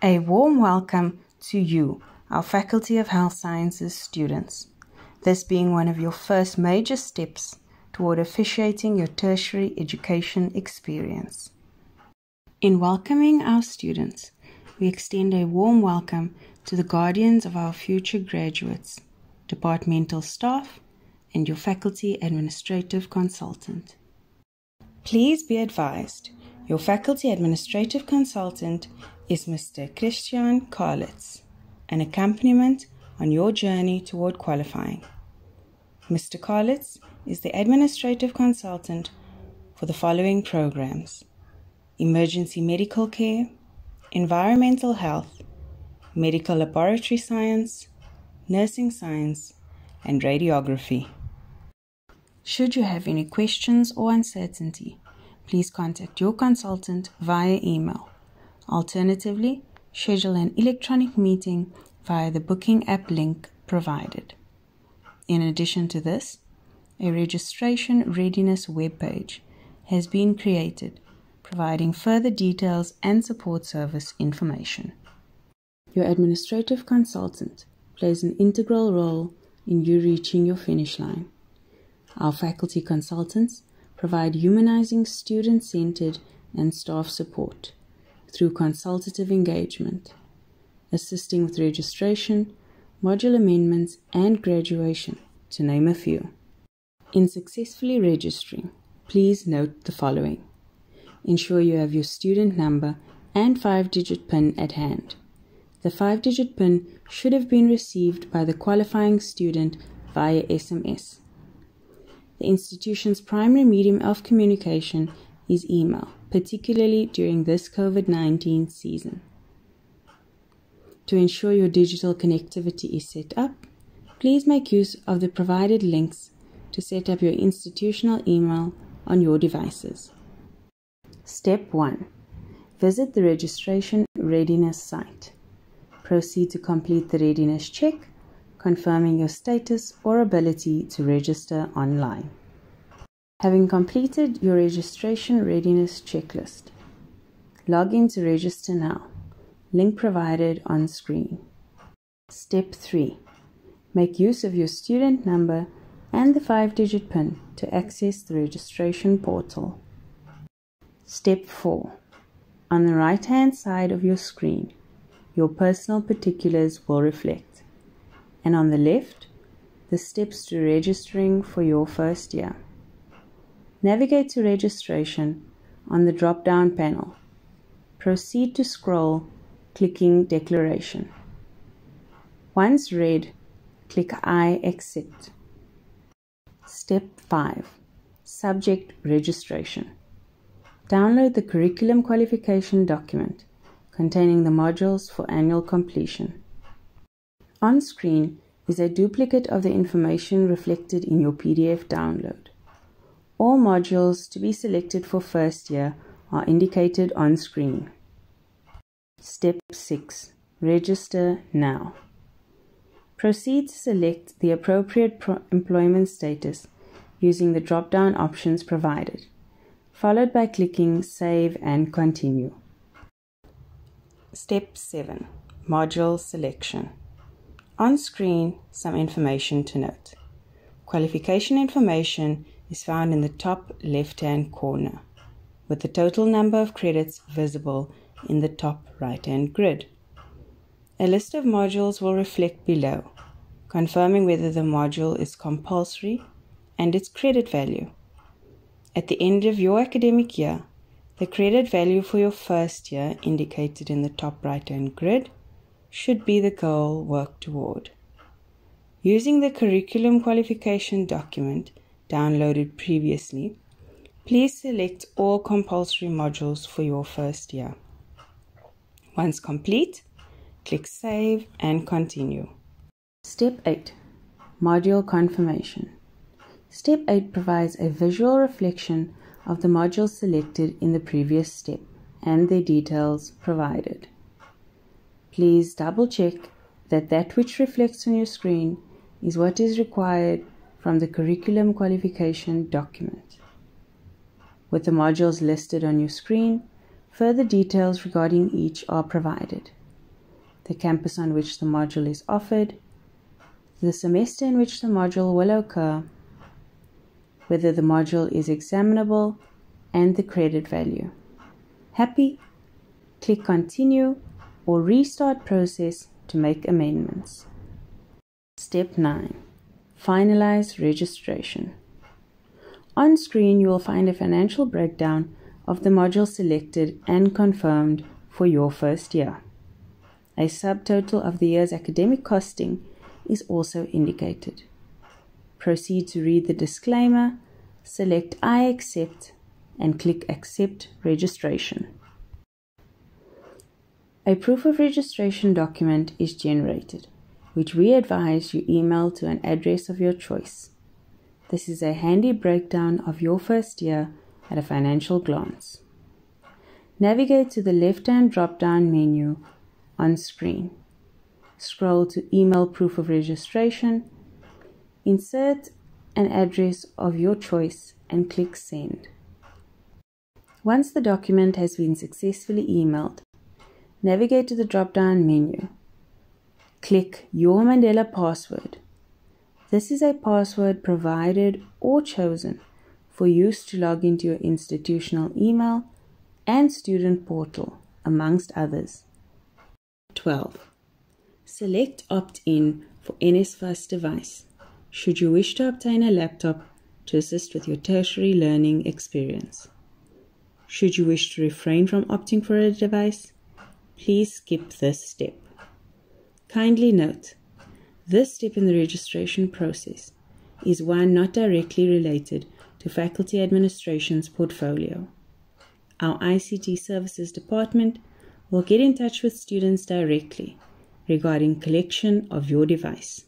A warm welcome to you, our Faculty of Health Sciences students. This being one of your first major steps toward officiating your tertiary education experience. In welcoming our students, we extend a warm welcome to the guardians of our future graduates, departmental staff, and your faculty administrative consultant. Please be advised, your faculty administrative consultant is Mr. Christian Karlitz, an accompaniment on your journey toward qualifying. Mr. Karlitz is the administrative consultant for the following programs emergency medical care, environmental health, medical laboratory science, nursing science, and radiography. Should you have any questions or uncertainty, please contact your consultant via email Alternatively, schedule an electronic meeting via the booking app link provided. In addition to this, a registration readiness webpage has been created, providing further details and support service information. Your administrative consultant plays an integral role in you reaching your finish line. Our faculty consultants provide humanizing student centered and staff support through consultative engagement, assisting with registration, module amendments, and graduation, to name a few. In successfully registering, please note the following. Ensure you have your student number and five digit PIN at hand. The five digit PIN should have been received by the qualifying student via SMS. The institution's primary medium of communication is email particularly during this COVID 19 season. To ensure your digital connectivity is set up, please make use of the provided links to set up your institutional email on your devices. Step 1 Visit the registration readiness site. Proceed to complete the readiness check, confirming your status or ability to register online. Having completed your registration readiness checklist, log in to register now. Link provided on screen. Step 3. Make use of your student number and the 5 digit PIN to access the registration portal. Step 4. On the right hand side of your screen, your personal particulars will reflect, and on the left, the steps to registering for your first year. Navigate to registration on the drop down panel. Proceed to scroll, clicking Declaration. Once read, click I accept. Step 5 Subject Registration. Download the curriculum qualification document containing the modules for annual completion. On screen is a duplicate of the information reflected in your PDF download. All modules to be selected for first year are indicated on screen. Step 6. Register now. Proceed to select the appropriate employment status using the drop-down options provided, followed by clicking Save and Continue. Step 7. Module Selection. On screen, some information to note. Qualification information is found in the top left hand corner, with the total number of credits visible in the top right hand grid. A list of modules will reflect below, confirming whether the module is compulsory and its credit value. At the end of your academic year, the credit value for your first year, indicated in the top right hand grid, should be the goal worked toward. Using the curriculum qualification document, downloaded previously, please select all compulsory modules for your first year. Once complete, click Save and Continue. Step 8 Module Confirmation. Step 8 provides a visual reflection of the modules selected in the previous step and their details provided. Please double check that that which reflects on your screen is what is required from the curriculum qualification document. With the modules listed on your screen, further details regarding each are provided. the campus on which the module is offered, the semester in which the module will occur, whether the module is examinable, and the credit value. Happy? Click Continue or Restart Process to make amendments. Step 9 Finalize Registration. On screen, you will find a financial breakdown of the module selected and confirmed for your first year. A subtotal of the year's academic costing is also indicated. Proceed to read the disclaimer, select I accept, and click Accept Registration. A proof of registration document is generated, which we advise you email to an address of your choice. This is a handy breakdown of your first year at a financial glance. Navigate to the left hand drop down menu on screen. Scroll to Email Proof of Registration. Insert an address of your choice and click Send. Once the document has been successfully emailed, navigate to the drop down menu. Click Your Mandela Password. This is a password provided or chosen for use to log into your institutional email and student portal, amongst others. 12. Select opt-in for NSFAS device should you wish to obtain a laptop to assist with your tertiary learning experience. Should you wish to refrain from opting for a device, please skip this step. Kindly note, this step in the registration process is one not directly related to faculty administration's portfolio. Our ICT services department will get in touch with students directly regarding collection of your device.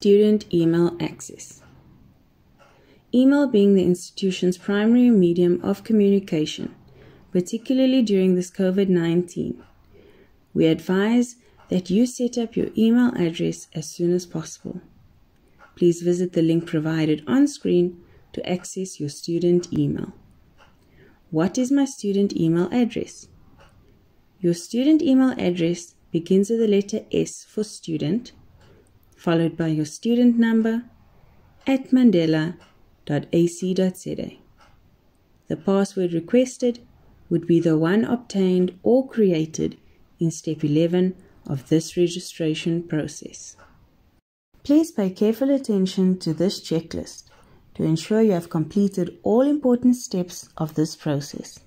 Student email access. Email being the institution's primary medium of communication, particularly during this COVID 19. We advise that you set up your email address as soon as possible. Please visit the link provided on screen to access your student email. What is my student email address? Your student email address begins with the letter S for student, followed by your student number at mandela.ac.za. The password requested would be the one obtained or created in step 11 of this registration process. Please pay careful attention to this checklist to ensure you have completed all important steps of this process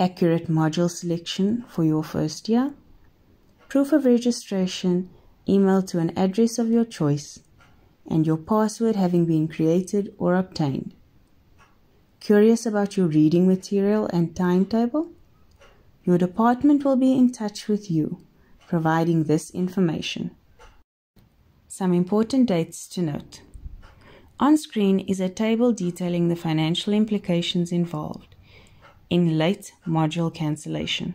accurate module selection for your first year, proof of registration emailed to an address of your choice, and your password having been created or obtained. Curious about your reading material and timetable? Your department will be in touch with you, providing this information. Some important dates to note. On screen is a table detailing the financial implications involved in late module cancellation.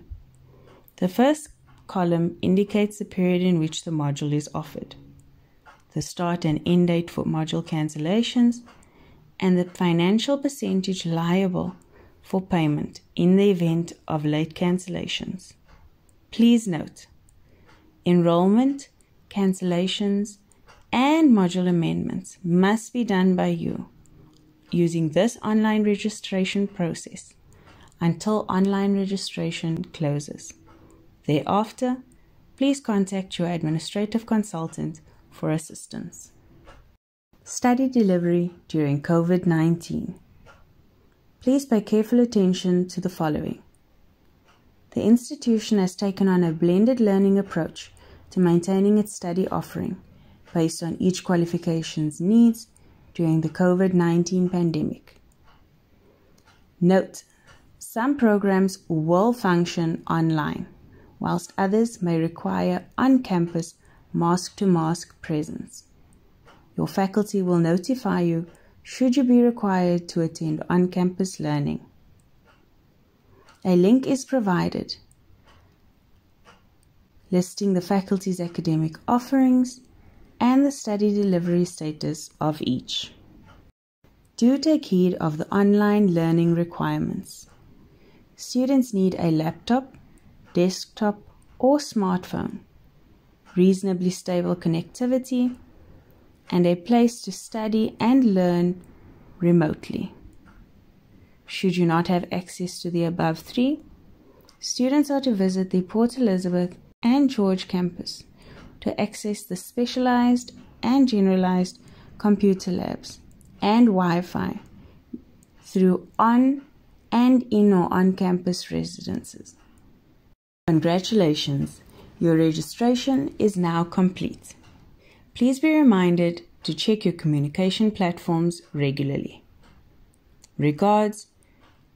The first column indicates the period in which the module is offered, the start and end date for module cancellations, and the financial percentage liable for payment in the event of late cancellations. Please note, enrollment, cancellations, and module amendments must be done by you using this online registration process until online registration closes. Thereafter, please contact your administrative consultant for assistance. Study delivery during COVID 19. Please pay careful attention to the following. The institution has taken on a blended learning approach to maintaining its study offering based on each qualification's needs during the COVID 19 pandemic. Note some programs will function online, whilst others may require on campus mask to mask presence. Your faculty will notify you should you be required to attend on campus learning. A link is provided listing the faculty's academic offerings and the study delivery status of each. Do take heed of the online learning requirements. Students need a laptop, desktop, or smartphone, reasonably stable connectivity, and a place to study and learn remotely. Should you not have access to the above three, students are to visit the Port Elizabeth and George campus to access the specialized and generalized computer labs and Wi Fi through on and in or on campus residences. Congratulations, your registration is now complete. Please be reminded to check your communication platforms regularly. Regards,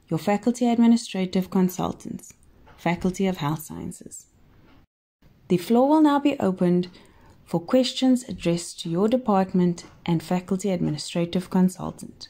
your Faculty Administrative Consultants, Faculty of Health Sciences. The floor will now be opened for questions addressed to your department and Faculty Administrative Consultant.